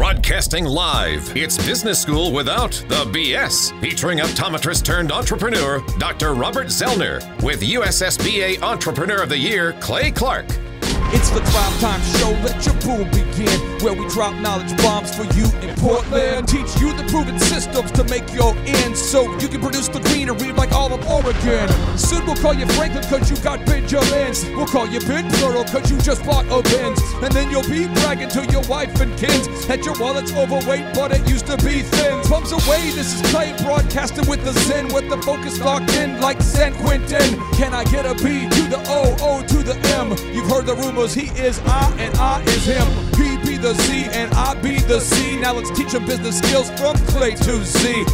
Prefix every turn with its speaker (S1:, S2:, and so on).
S1: Broadcasting live, it's Business School without the BS, featuring optometrist turned entrepreneur Dr. Robert Zoellner with USSBA Entrepreneur of the Year Clay Clark.
S2: It's the Thrive Time Show, let your boom begin. Where we drop knowledge bombs for you in Portland. Proven systems to make your ends so you can produce the greenery like all of Oregon. Soon we'll call you Franklin cause you got Benjamins. We'll call you Ben Plural cause you just bought a Benz. And then you'll be bragging to your wife and kids that your wallet's overweight but it used to be thin. Bumps away, this is Clay broadcasting with the Zen with the focus locked in like San Quentin. Can I get a B to the O, O to the M? You've heard the rumors he is I and I is him. The Z and I be the C. Now let's teach him business skills from Clay to Z.